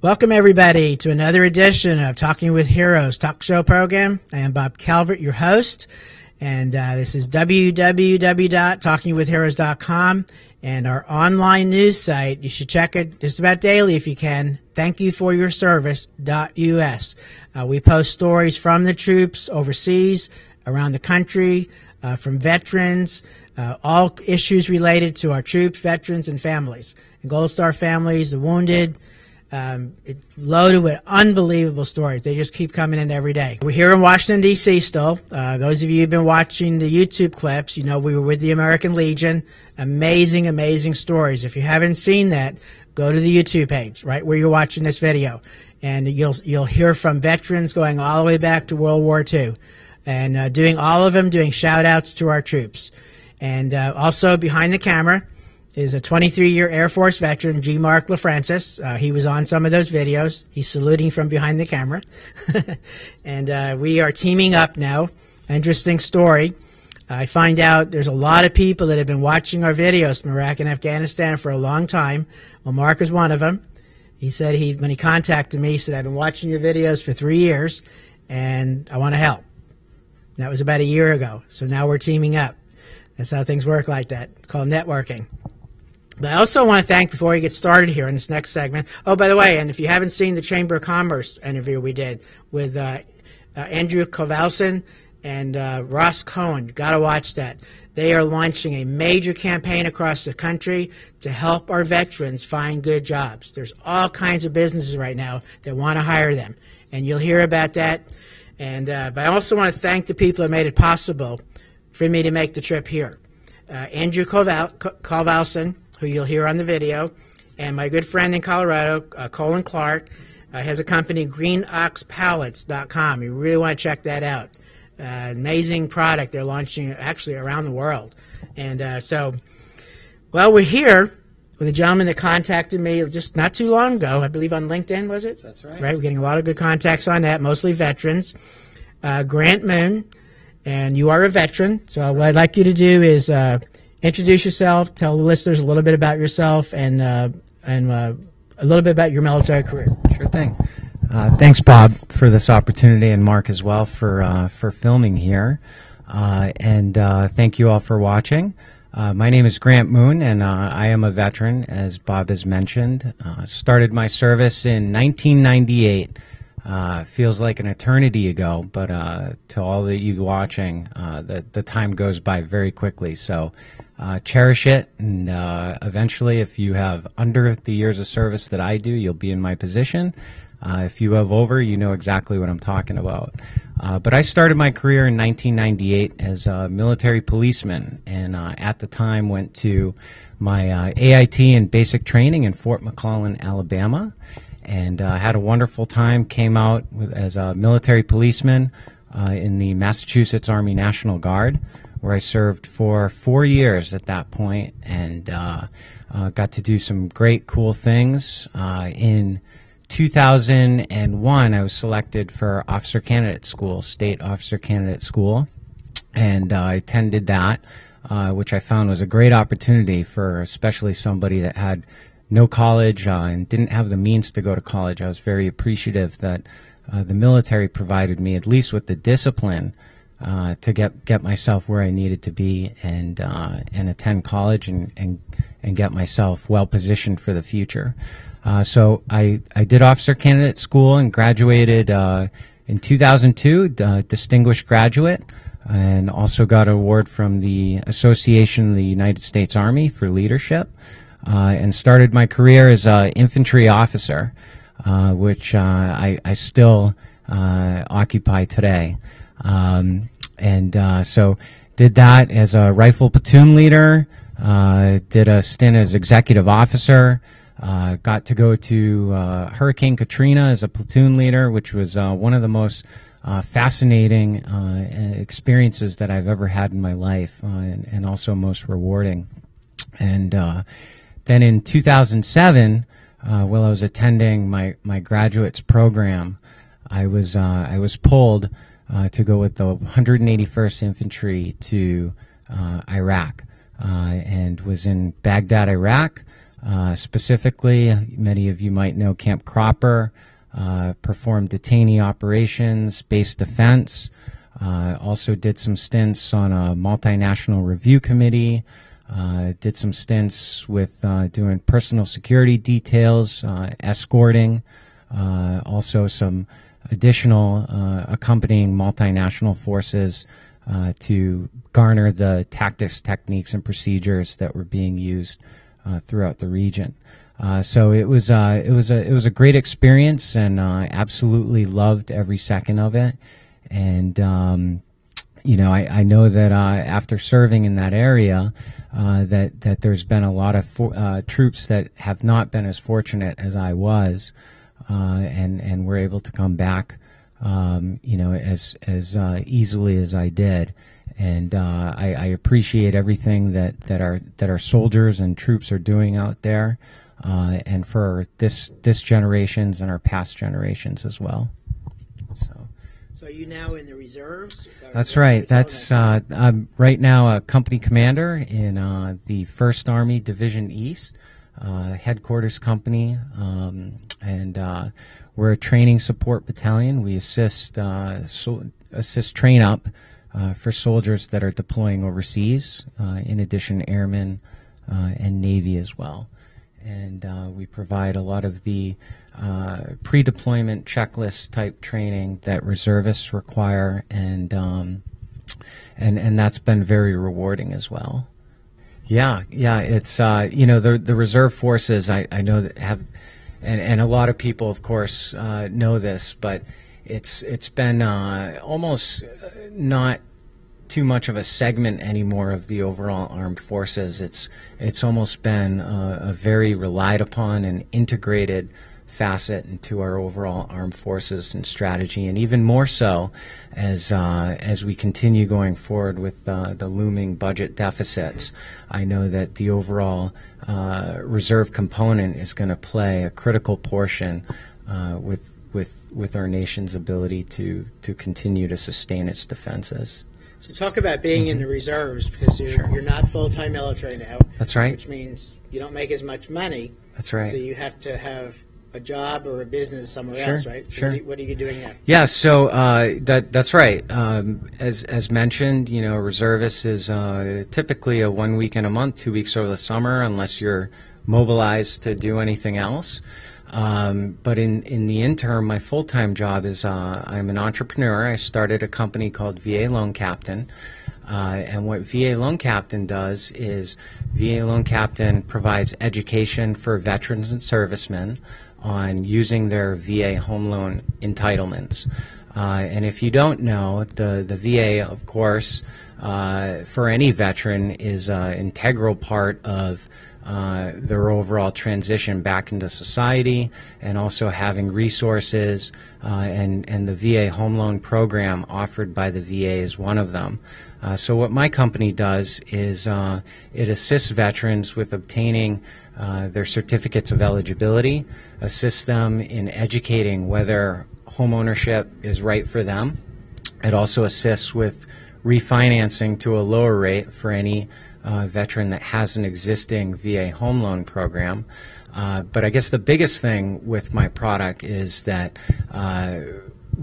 Welcome, everybody, to another edition of Talking with Heroes talk show program. I am Bob Calvert, your host, and uh, this is www.talkingwithheroes.com and our online news site. You should check it just about daily if you can. Thank you for your service.us. Uh, we post stories from the troops overseas, around the country, uh, from veterans, uh, all issues related to our troops, veterans, and families. And Gold Star families, the wounded, um, it's loaded with unbelievable stories. They just keep coming in every day. We're here in Washington, D.C. still. Uh, those of you who've been watching the YouTube clips, you know we were with the American Legion. Amazing, amazing stories. If you haven't seen that, go to the YouTube page, right where you're watching this video. And you'll, you'll hear from veterans going all the way back to World War II. And uh, doing all of them, doing shout outs to our troops. And uh, also behind the camera, is a 23 year Air Force veteran, G. Mark LaFrancis. Uh, he was on some of those videos. He's saluting from behind the camera. and uh, we are teaming up now. Interesting story. I find out there's a lot of people that have been watching our videos from Iraq and Afghanistan for a long time. Well, Mark is one of them. He said he, when he contacted me, he said, I've been watching your videos for three years and I want to help. That was about a year ago. So now we're teaming up. That's how things work like that. It's called networking. But I also want to thank, before we get started here in this next segment, oh, by the way, and if you haven't seen the Chamber of Commerce interview we did with uh, uh, Andrew Kovalsin and uh, Ross Cohen, got to watch that. They are launching a major campaign across the country to help our veterans find good jobs. There's all kinds of businesses right now that want to hire them, and you'll hear about that. And uh, but I also want to thank the people that made it possible for me to make the trip here. Uh, Andrew Koval- Kovalsin who you'll hear on the video, and my good friend in Colorado, uh, Colin Clark, uh, has a company, GreenOxPallets.com. You really want to check that out. Uh, amazing product they're launching actually around the world. And uh, so, well, we're here with a gentleman that contacted me just not too long ago, I believe on LinkedIn, was it? That's right. Right, we're getting a lot of good contacts on that, mostly veterans. Uh, Grant Moon, and you are a veteran, so what I'd like you to do is uh, introduce yourself, tell the listeners a little bit about yourself, and uh, and uh, a little bit about your military career. Sure thing. Uh, thanks, Bob, for this opportunity, and Mark as well for uh, for filming here. Uh, and uh, thank you all for watching. my name is Grant Moon, and I am a veteran, as Bob has mentioned. started my service in 1998. Uh, feels like an eternity ago, but uh, to all of you watching, uh, the, the time goes by very quickly. So uh, cherish it, and uh, eventually, if you have under the years of service that I do, you'll be in my position. Uh, if you have over, you know exactly what I'm talking about. but I started my career in 1998 as a military policeman, and at the time went to my AIT and basic training in Fort McClellan, Alabama and uh, had a wonderful time. Came out with, as a military policeman uh, in the Massachusetts Army National Guard, where I served for four years at that point, and uh, uh got to do some great, cool things. Uh, in 2001, I was selected for Officer Candidate School, State Officer Candidate School, and uh, I attended that. which I found was a great opportunity for especially somebody that had no college uh, and didn't have the means to go to college, I was very appreciative that uh, the military provided me at least with the discipline uh, to get get myself where I needed to be and uh, and attend college and, and and get myself well positioned for the future. Uh, so I I did officer candidate school and graduated uh, in 2002, distinguished graduate and also got an award from the Association of the United States Army for leadership uh, and started my career as an infantry officer, uh, which uh, I, I, still uh, occupy today. Um, and uh, so did that as a rifle platoon leader, did a stint as executive officer, got to go to Hurricane Katrina as a platoon leader, which was one of the most uh, fascinating uh, experiences that I've ever had in my life, uh, and, and, also most rewarding. And then in 2007, uh, while I was attending my, my graduates program, I was uh, I was pulled uh, to go with the 181st Infantry to uh, Iraq uh, and was in Baghdad, Iraq. Uh, specifically, many of you might know Camp Cropper, uh, performed detainee operations, base defense, also did some stints on a multinational review committee, uh, did some stints with uh, doing personal security details, uh, escorting, also some additional accompanying multinational forces to garner the tactics, techniques, and procedures that were being used throughout the region. Uh, so it was uh, it was a it was a great experience, and I absolutely loved every second of it. And um, you know, I, I know that uh, after serving in that area, uh, that that there's been a lot of uh, troops that have not been as fortunate as I was, uh, and and were able to come back, um, you know, as as uh, easily as I did. And uh, I, I, appreciate everything that, that our that our soldiers and troops are doing out there, and for this this generations and our past generations as well. So are you now in the reserves? That's right. That's uh, I'm right now a company commander in uh, the First Army Division East, uh, headquarters company, um, and uh, we're a training support battalion. We assist uh, so, assist train up uh, for soldiers that are deploying overseas. in addition, airmen and Navy as well, and we provide a lot of the uh, pre-deployment checklist type training that reservists require, and um, and and that's been very rewarding as well. Yeah, yeah, it's uh, you know the the reserve forces I, I know that have, and and a lot of people of course uh, know this, but it's it's been uh, almost not too much of a segment anymore of the overall armed forces. It's it's almost been a, a very relied upon and integrated facet into our overall armed forces and strategy, and even more so as uh, as we continue going forward with uh, the looming budget deficits. I know that the overall uh, reserve component is going to play a critical portion uh, with with with our nation's ability to to continue to sustain its defenses. So talk about being mm-hmm. in the reserves because you're, sure. you're not full time military now. That's right. Which means you don't make as much money. That's right. So you have to have a job or a business somewhere sure, else, right? So sure. What are, you, what are, you, doing now? Yeah, so uh, that that's right. Um, as as mentioned, you know, reservist is uh, typically a one week in a month, two weeks over the summer, unless you're mobilized to do anything else. Um, but in, in the interim, my full time job is uh, I'm an entrepreneur. I started a company called VA Loan Captain. Uh, and what VA Loan Captain does is VA Loan Captain provides education for veterans and servicemen on using their VA home loan entitlements. Uh, and if you don't know, the, the VA, of course, uh, for any veteran is an integral part of uh, their overall transition back into society and also having resources uh, and, and the VA home loan program offered by the VA is one of them. Uh, so what my company does is uh, it assists veterans with obtaining uh, their certificates of eligibility, assist them in educating whether homeownership is right for them. It also assists with refinancing to a lower rate for any uh, veteran that has an existing VA home loan program. Uh, but I guess the biggest thing with my product is that uh,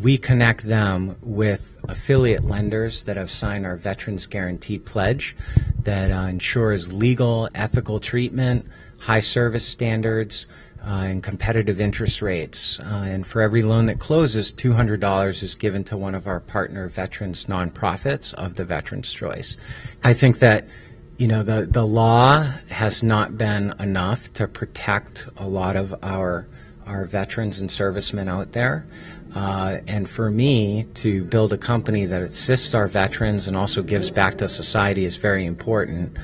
we connect them with affiliate lenders that have signed our Veterans Guarantee Pledge that uh, ensures legal, ethical treatment high service standards, uh, and competitive interest rates. Uh, and for every loan that closes, $200 is given to one of our partner veterans nonprofits of the Veterans Choice. I think that you know the the law has not been enough to protect a lot of our our veterans and servicemen out there. Uh, and for me to build a company that assists our veterans and also gives back to society is very important.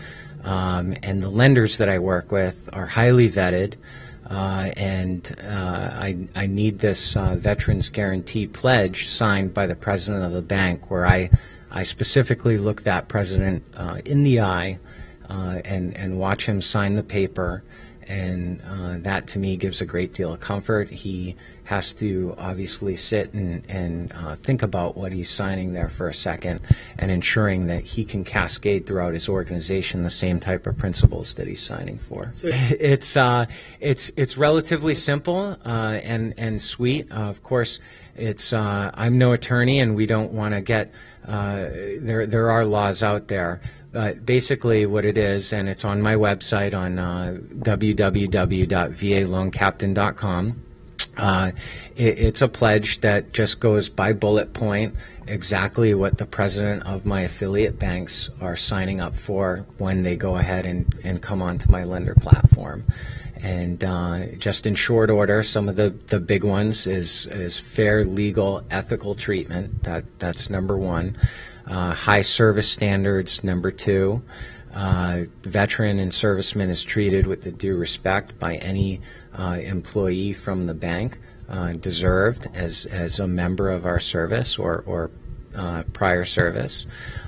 Um, and the lenders that I work with are highly vetted. Uh, and uh, I, I, need this uh, Veterans Guarantee Pledge signed by the president of the bank, where I, I specifically look that president uh, in the eye uh, and, and watch him sign the paper and uh, that to me gives a great deal of comfort. He has to obviously sit and, and uh, think about what he's signing there for a second and ensuring that he can cascade throughout his organization the same type of principles that he's signing for. So it's, uh, it's, it's relatively simple uh, and, and sweet. Uh, of course, it's, uh, I'm no attorney and we don't want to get, there, there are laws out there. But basically, what it is, and it's on my website on uh, www.valoancaptain.com. Uh, it, it's a pledge that just goes by bullet point exactly what the president of my affiliate banks are signing up for when they go ahead and, and come onto my lender platform. And uh, just in short order, some of the, the big ones is, is fair, legal, ethical treatment. That, that's number one. Uh, high service standards, number two. Uh, veteran and serviceman is treated with the due respect by any employee from the bank uh, deserved as, as a member of our service or, or uh, prior service,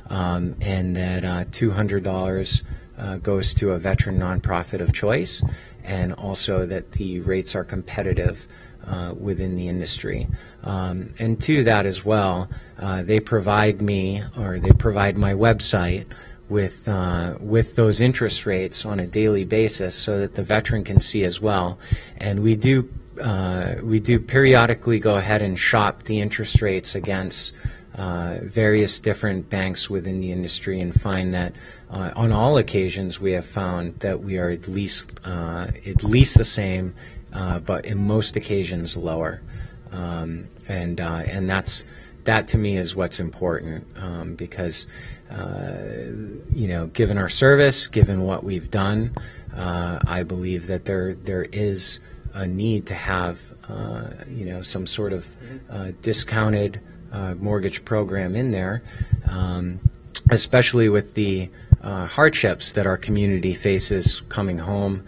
um, and that uh, $200 uh, goes to a veteran nonprofit of choice, and also that the rates are competitive uh, within the industry. Um, and to that as well, uh, they provide me or they provide my website with uh, with those interest rates on a daily basis, so that the veteran can see as well. And we do uh, we do periodically go ahead and shop the interest rates against uh, various different banks within the industry, and find that uh, on all occasions we have found that we are at least uh, at least the same, uh, but in most occasions lower. Um, and and that's that to me is what's important um, because you know, given our service, given what we've done, uh, I believe that there there is a need to have uh, you know some sort of uh, discounted uh, mortgage program in there, um, especially with the uh, hardships that our community faces coming home,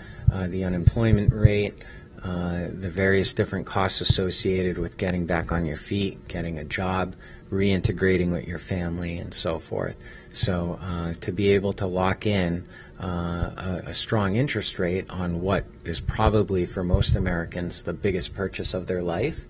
the unemployment rate. the various different costs associated with getting back on your feet, getting a job, reintegrating with your family, and so forth. So uh, to be able to lock in uh, a, a, strong interest rate on what is probably for most Americans the biggest purchase of their life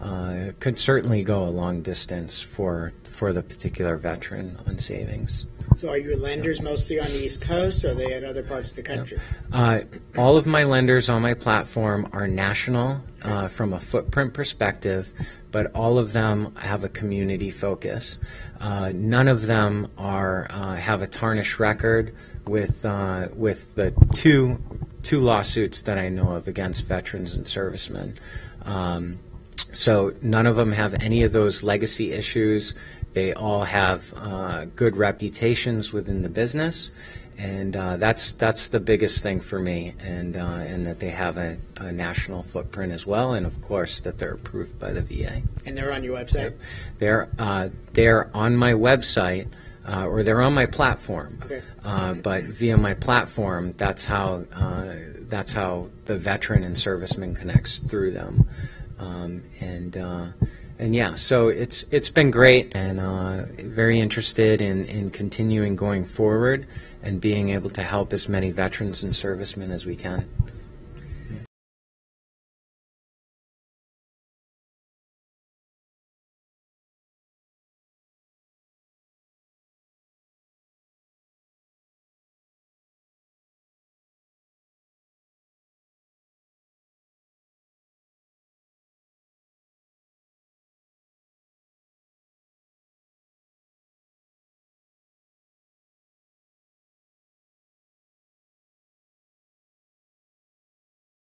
uh, could certainly go a long distance for for the particular veteran on savings. So, are your lenders mostly on the East Coast, or are they at other parts of the country? Uh, all of my lenders on my platform are national uh, from a footprint perspective, but all of them have a community focus. Uh, none of them are uh, have a tarnished record with uh, with the two two lawsuits that I know of against veterans and servicemen. Um, so none of them have any of those legacy issues. They all have uh, good reputations within the business, and uh, that's that's the biggest thing for me, and uh, and that they have a, a, national footprint as well, and of course that they're approved by the VA. And they're on your website. They're uh, they're on my website. Uh, or they're on my platform, okay. Uh, but via my platform, that's how uh, that's how the veteran and serviceman connects through them, um, and and yeah, so it's it's been great, and very interested in in continuing going forward and being able to help as many veterans and servicemen as we can.